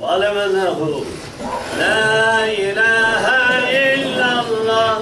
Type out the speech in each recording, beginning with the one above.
ظلمناه لا إله إلا الله.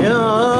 Yeah.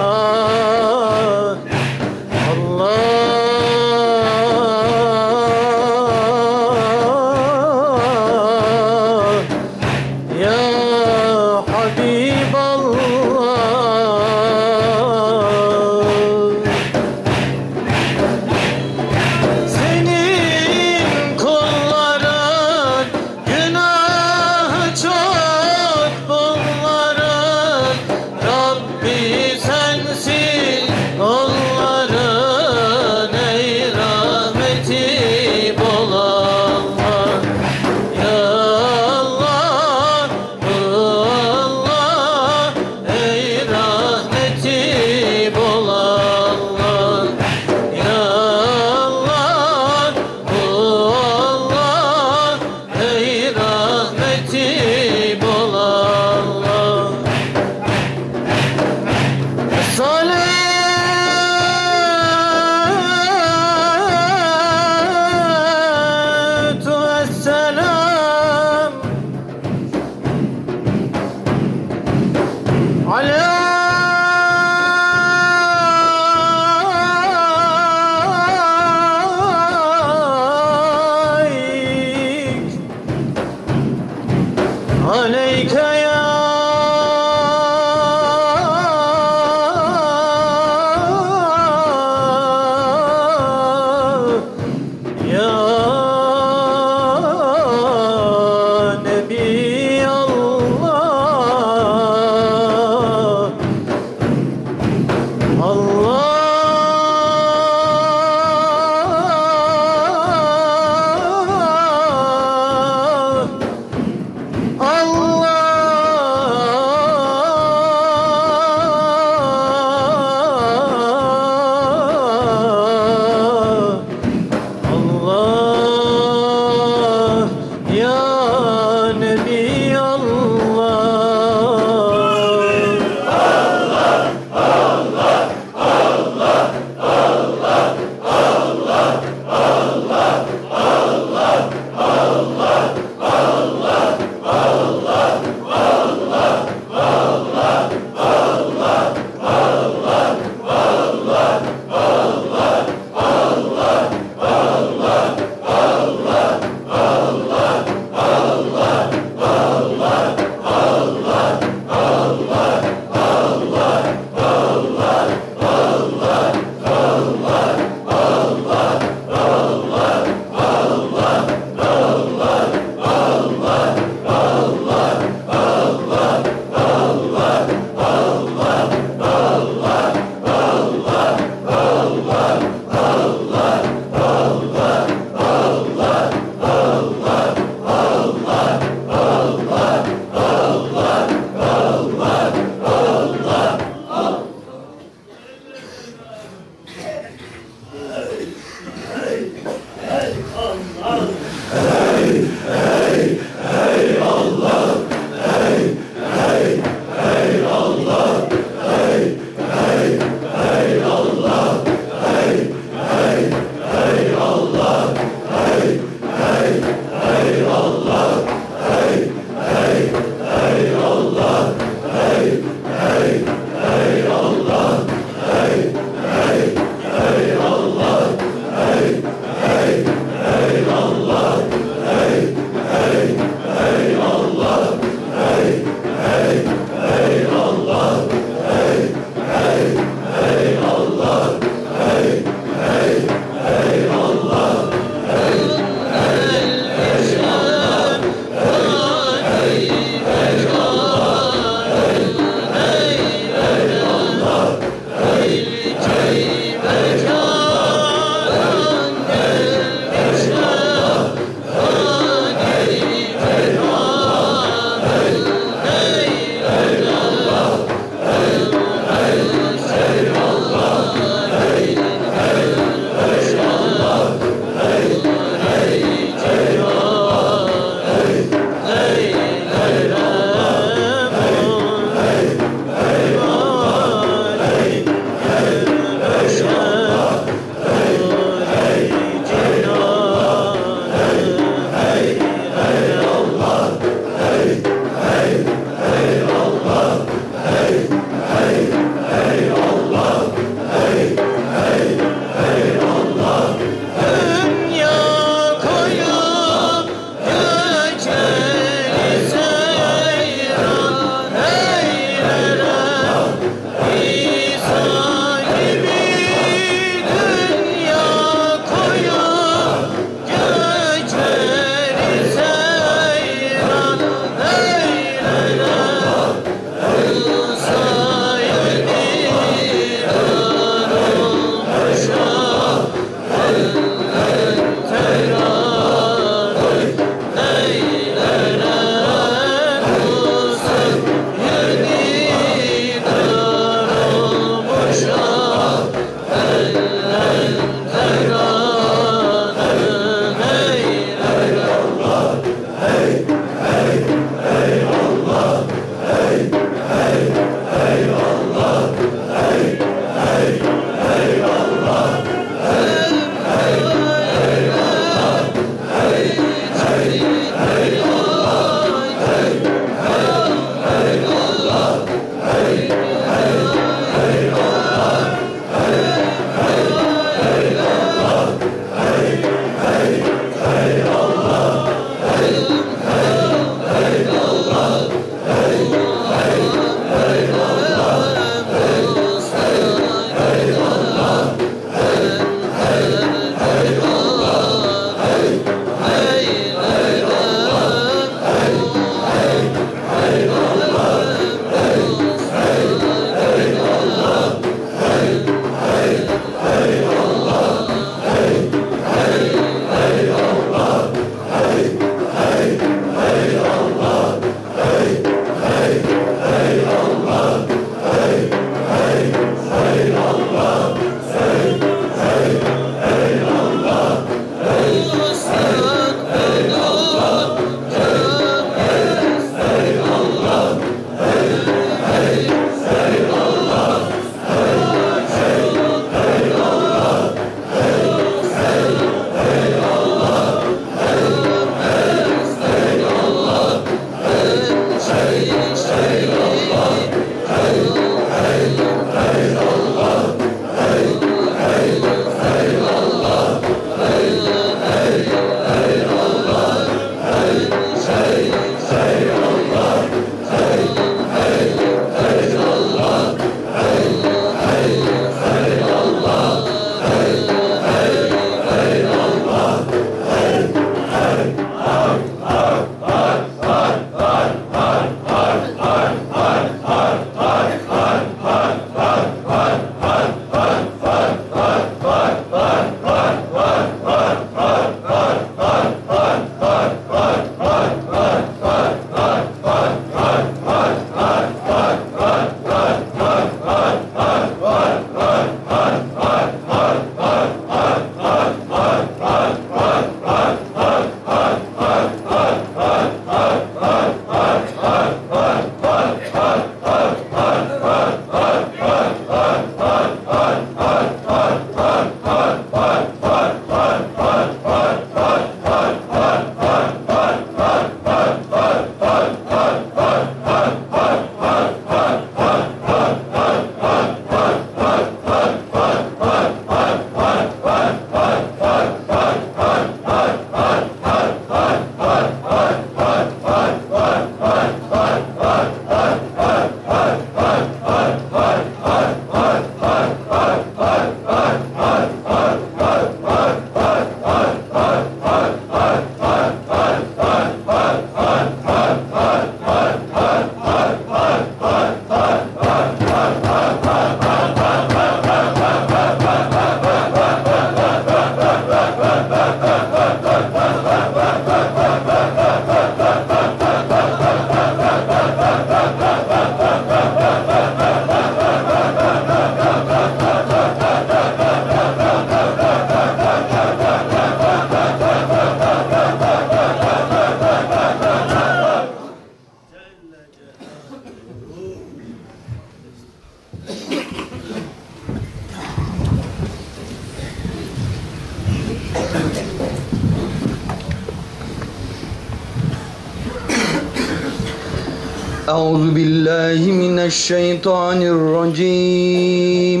الشيطان الرجيم.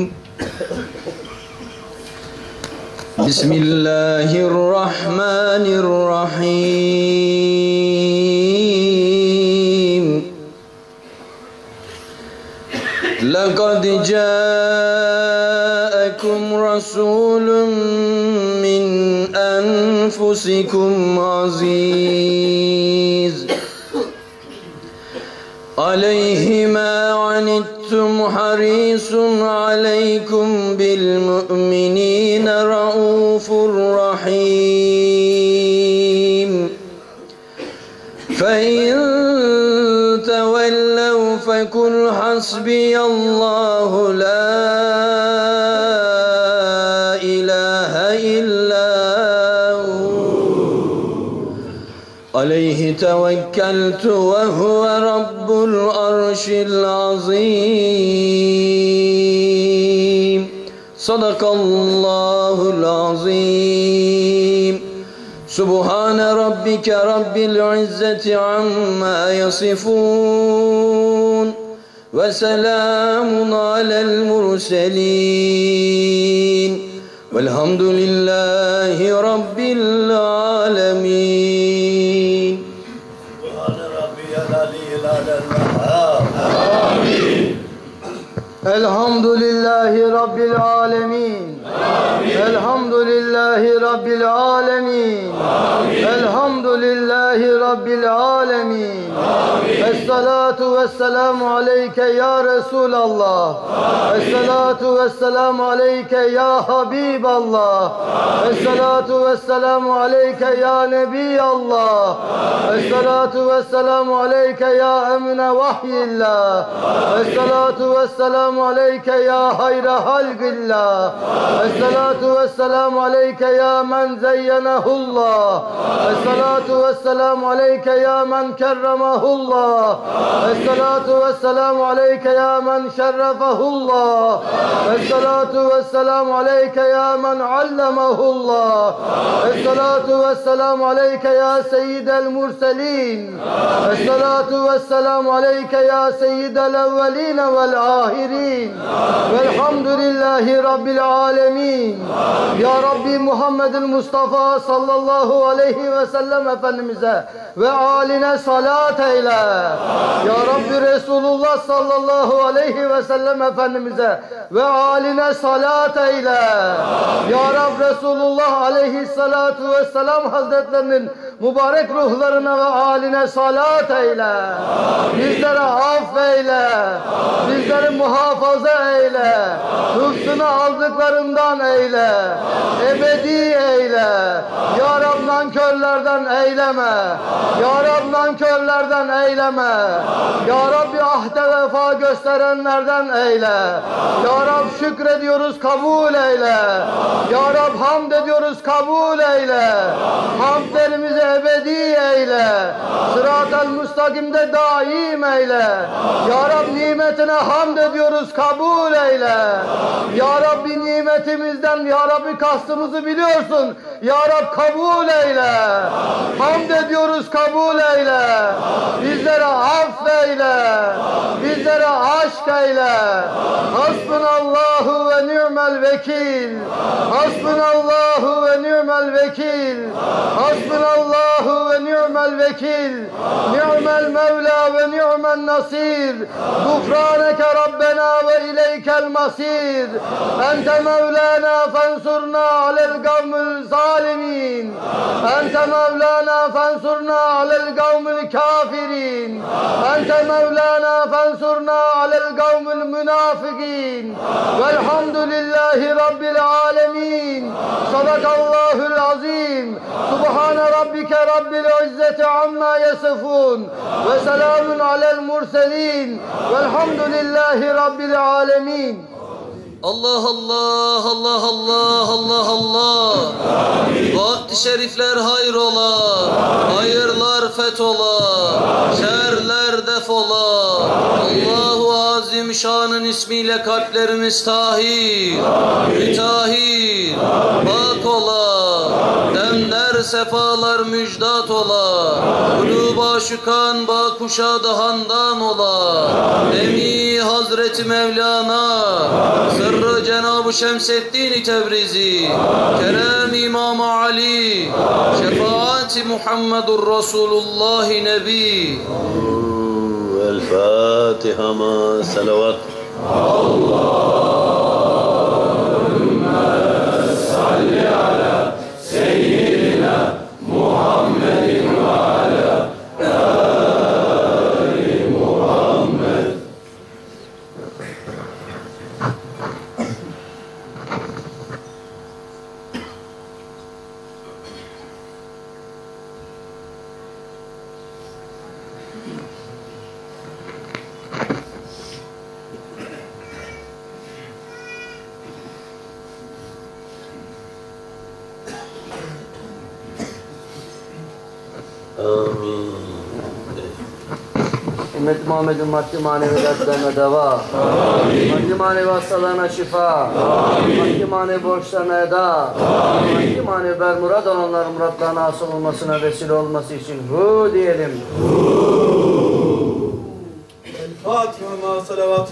بسم الله الرحمن الرحيم. لقد جاءكم رسول من أنفسكم عزيز. عليه عنتم حريص عليكم بالمؤمنين رؤوف رحيم. فإن تولوا فقل حسبي الله لا توكلت وهو رب العرش العظيم صدق الله العظيم سبحان ربك رب العزة عما يصفون وسلام على المرسلين والحمد لله رب العالمين Elhamdülillahi Rabbil alemin. Elhamdülillahi Rabbil alemin. Elhamdülillahi Rabbil alemin. Esselatu vesselamu aleyke ya Resulallah. Esselatu vesselamu aleyke ya Habiballah. Esselatu vesselamu aleyke ya Nebiyallah. Esselatu vesselamu aleyke ya emine vahyillah. Esselatu vesselamu aleyke ya hayra halqillah. Esselatu vesselamu aleyke ya men zeyyenehullah. Esselatu vesselamu aleyke ya men kerremehullah. Esselatu vesselamu aleyke ya men şerrefehullah. Esselatu vesselamu aleyke ya men allemehullah. Esselatu vesselamu aleyke ya seyyidel murselin. Esselatu vesselamu aleyke ya seyyidel evveline vel ahirin. Velhamdülillahi Rabbil alemin. Ya Rabbi Muhammedül Mustafa sallallahu aleyhi ve sellem Efendimiz'e ve aline salat eyle. Ya Rabbi Resulullah sallallahu aleyhi ve sellem Efendimiz'e ve aline salat eyle. Ya Rab Resulullah aleyhissalatu vesselam Hazretlerinin mübarek ruhlarına ve aline salat eyle. Bizlere affeyle. Bizleri muhafaza eyle. Hıfzını aldıklarından eyle. Ebedi eyle. Ya Rab nankörlerden eyleme. Ya Rab nankörlerden eyleme. Ya Rabbi ahde vefa gösterenlerden eyle. Ya Rab şükrediyoruz kabul eyle. Ya Rab hamd ediyoruz kabul eyle. Hamdlerimizi ebedi eyle. Sırat-ı müstakimde daim eyle. Ya Rab nimetine hamd ediyoruz kabul eyle. Ya Rabbi nimetimizden Ya Rabbi kastımızı biliyorsun. Ya Rab kabul eyle. Hamd ediyoruz kabul eyle. Bizlere affeyle. Bizlere aşk eyle. Hasbunallahu ve ni'mel vekil. Hasbunallahu ve ni'mel vekil. Hasbunallahu ni'mel vekil. Ni'mel mevla ve ni'mel nasir. Gufraneke Rabbena ve ileykel masir. Ente mevlana fensurna alel kavmil zalimin. Ente mevlana fensurna alel kavmil kafirin. Ente mevlana fensurna alel kavmil münafikin. Velhamdülillahi Rabbil alemin. Sadakallahul azim. Subhane rabbike Rabbil izzeti amma yasifun. Ve selamun alel murselin. Velhamdülillahi Rabbil alemin. Allah Allah Allah Allah Allah Allah. Vakti şerifler hayrola Hayırlar fethola Şerler defola Allahu Azim şanın ismiyle kalplerimiz tahir Mütahir Bak ola sefalar müjdat ola Kuluba aşıkan ba kuşadı handan ola Emi Hazreti Mevlana Sırrı Cenab-ı Şemseddin Tebrizi Kerem İmam Ali Şefaati Muhammedur Resulullah Nebi الفاتحة مع الصلوات آمين Ümmet Muhammed'in maddi manevi dertlerine deva. Amin. Maddi manevi hastalarına şifa. Amin. Maddi manevi borçlarına eda. Amin. Maddi manevi bermurad olanların muratlarına asıl olmasına vesile olması için hu diyelim. Hu. El Fatiha ma.